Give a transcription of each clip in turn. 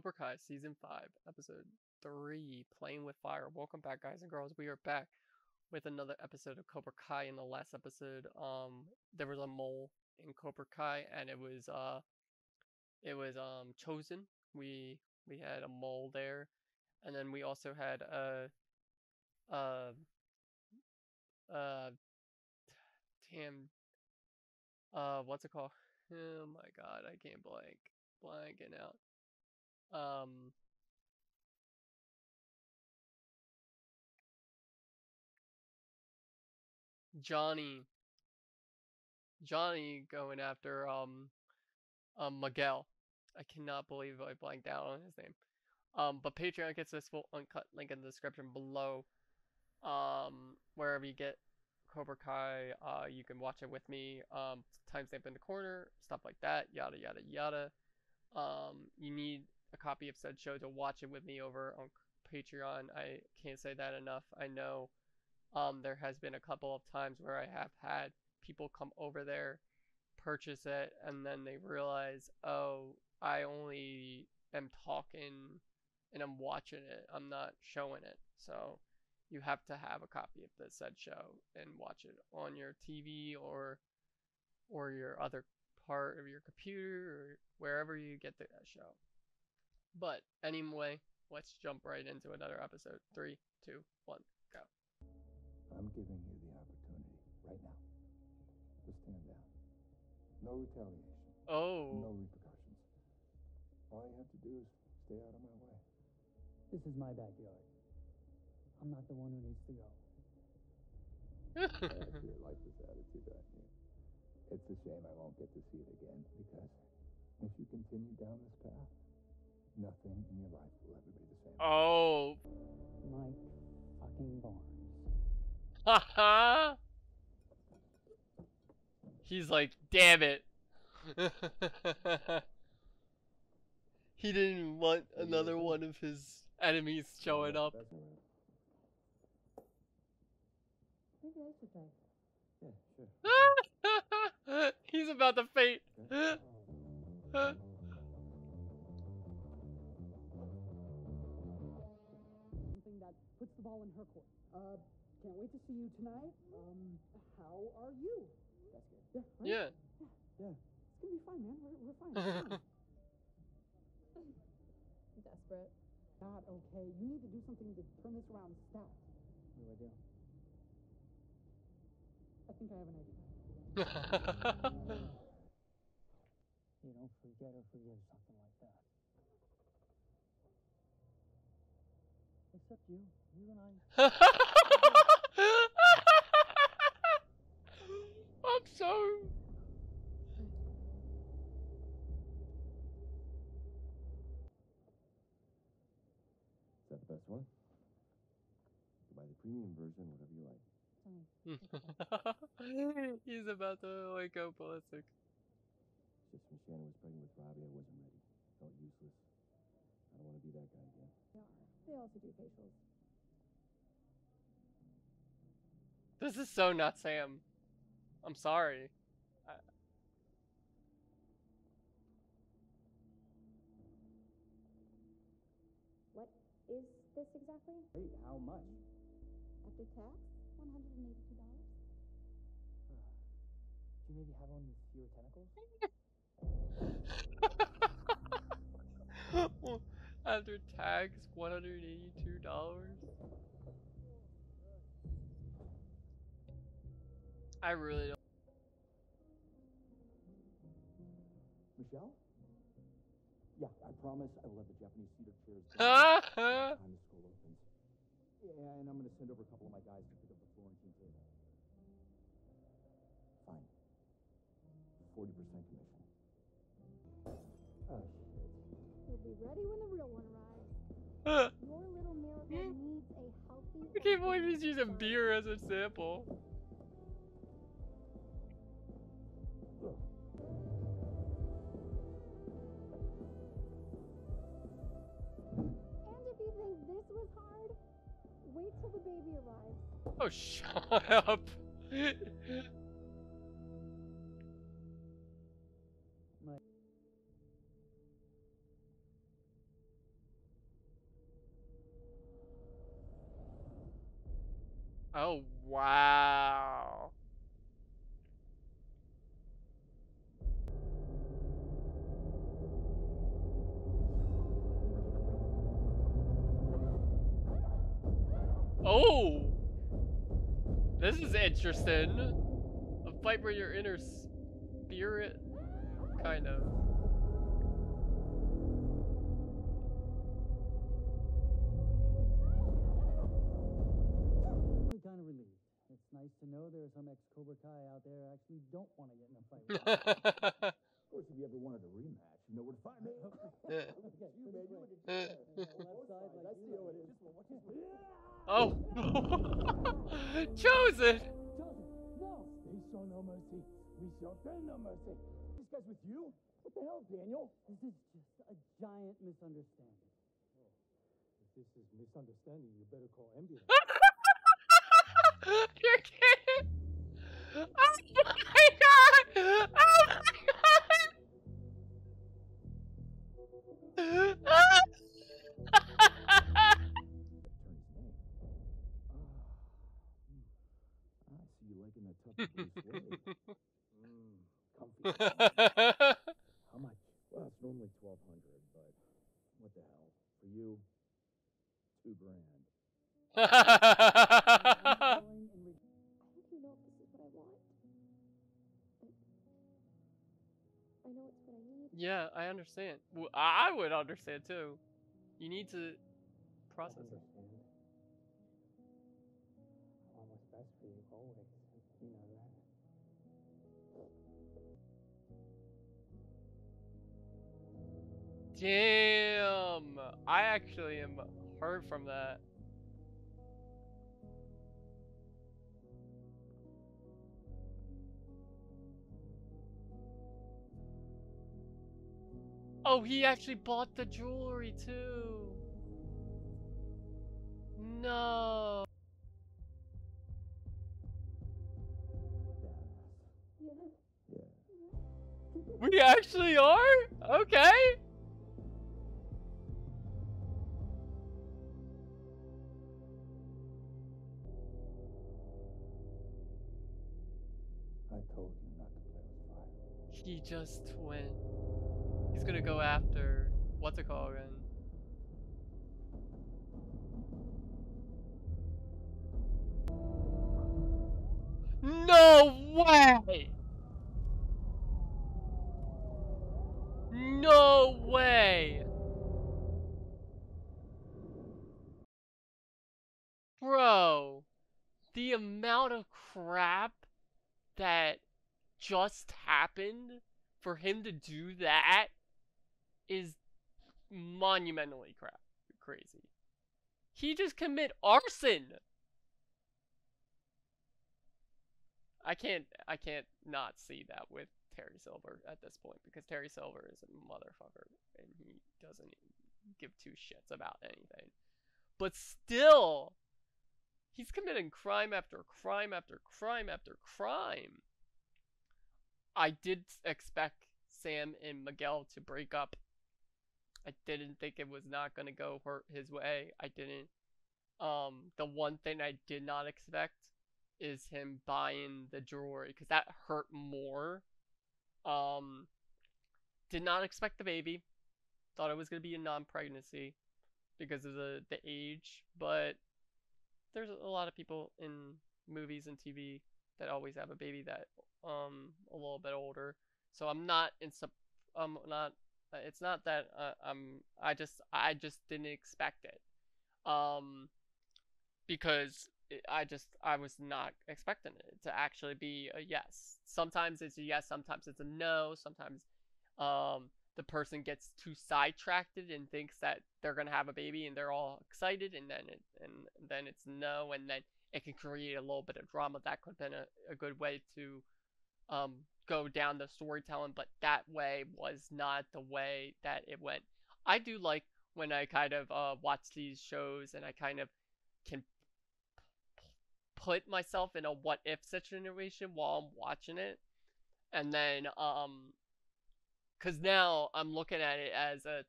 Cobra Kai season five, episode three, Playing with Fire. Welcome back, guys and girls. We are back with another episode of Cobra Kai. In the last episode, um, there was a mole in Cobra Kai, and it was uh, it was um Chozen. We we had a mole there, and then we also had a uh uh damn uh what's it called? Oh my god, I can't blank blanking out. Um Johnny Johnny going after um um Miguel. I cannot believe I blanked out on his name. Um but Patreon gets this full uncut link in the description below. Um wherever you get Cobra Kai, uh you can watch it with me. Um timestamp in the corner, stuff like that, yada yada yada. Um you need a copy of said show to watch it with me over on Patreon. I can't say that enough. I know um, there has been a couple of times where I have had people come over there, purchase it, and then they realize, oh, I only am talking and I'm watching it. I'm not showing it. So you have to have a copy of the said show and watch it on your TV or or your other part of your computer or wherever you get the show. But anyway, let's jump right into another episode. Three, two, one, go. I'm giving you the opportunity right now to stand down. No retaliation. Oh. No repercussions. All you have to do is stay out of my way. This is my backyard. I'm not the one who needs to go. I actually like this attitude on you. It's a shame I won't get to see it again because if you continue down this path, nothing in your life will ever be the same. oh. Mike fucking Barnes. Haha. He's like, damn it. he didn't want another one of his enemies showing up. That's all right. Maybe I should try. Yeah, sure. He's about to faint. Oh. Ball in her court. Uh, can't wait to see you tonight. Um, how are you? That's good. Yeah, right? yeah. yeah. It's gonna be fine, man. We're, we're fine. We're fine. Desperate. Not okay. You need to do something to turn this around. Stop. What do I do? I think I have an idea. You don't forget or forgive something like that. Except you. You and I. I'm so. Is that the best one? Buy the premium version, whatever you like. Hmm. He's about to wake up, ballistic. Just when Shannon was pregnant with Robbie, I wasn't ready. Felt useless. I don't want to be that guy again. They also do facials. This is so not Sam. I'm sorry. What is this exactly? Hey, how much? After tax? One hundred and eighty-two dollars. Do you maybe have one with fewer tentacles? After tax, one hundred eighty-two dollars. I really don't. Michelle? Yeah, I promise I will have the Japanese cedar chairs done Ah! time the school opens. Yeah, and I'm gonna send over a couple of my guys to pick up the Florentine table. Fine. Forty percent commission. Oh be ready when the real one arrives. Your little miracle hmm. needs a healthy. I can't believe he's using beer as a sample. And if you think this was hard, wait till the baby arrives. Oh, shut up. Oh wow. Oh! This is interesting. A fight with your inner spirit? Kind of. There are some ex-Cobra Kai out there who actually don't want to get in a fight with. Of course, if you ever wanted a rematch, you know where to find me. Okay, you man, you look at you. Left side like That's you the know. way it is. oh! Chozen! No! They show no mercy. We show them no mercy. This guy's with you? What the hell, Daniel? This is just a giant misunderstanding. If this is misunderstanding, you better call ambulance. You're kidding! Oh my god! Oh my god! I see you liking that tough Bruce Wayne. Comfy. How much? Well, it's normally twelve hundred, but what the hell? For you, two grand. I know it's what I need. yeah, I understand. Well, I would understand too. You need to process it. understand. I want best for you always. You know that. Damn! I actually am hurt from that. Oh, he actually bought the jewelry too. No. We actually are? Okay. I told you not to play with fire. He just went. He's gonna go after. What's it called again? No way! No way! Bro, the amount of crap that just happened for him to do that is monumentally crap crazy. He just commit arson. I can't I can't not see that with Terry Silver at this point because Terry Silver is a motherfucker and he doesn't give two shits about anything. But still he's committing crime after crime after crime after crime. I did expect Sam and Miguel to break up. I didn't think it was not gonna go her his way. I didn't. Um, the one thing I did not expect is him buying the jewelry because that hurt more. Um, did not expect the baby. Thought it was gonna be a non-pregnancy because of the the age, but there's a lot of people in movies and TV that always have a baby that um a little bit older. So I'm not in I'm not it's not that uh, I'm I just I just didn't expect it. Um because it, I just I was not expecting it to actually be a yes. Sometimes it's a yes, sometimes it's a no, sometimes um the person gets too sidetracked and thinks that they're gonna have a baby and they're all excited and then it and then it's no and then it can create a little bit of drama that could have been a, a good way to um go down the storytelling but that way was not the way that it went. I do like when i kind of uh watch these shows and i kind of can put myself in a what if situation while i'm watching it. And then um because now i'm looking at it as a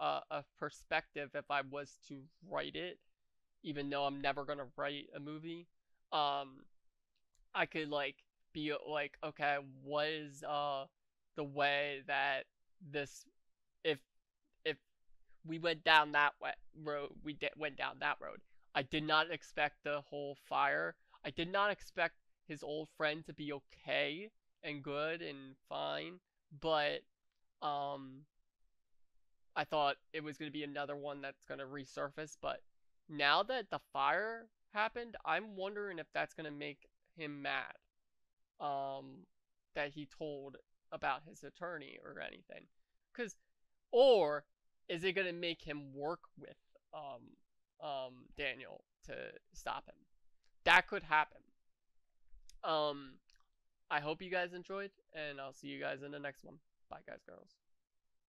a, a perspective if i was to write it even though i'm never going to write a movie. Um I could like be like okay, what is uh the way that this if if we went down that way road, we di- went down that road. I did not expect the whole fire. I did not expect his old friend to be okay and good and fine, but um I thought it was going to be another one that's going to resurface, but now that the fire happened, I'm wondering if that's going to make him mad. Um that he told about his attorney or anything. Cuz or is it going to make him work with um um Daniel to stop him? That could happen. Um I hope you guys enjoyed and I'll see you guys in the next one. Bye guys girls.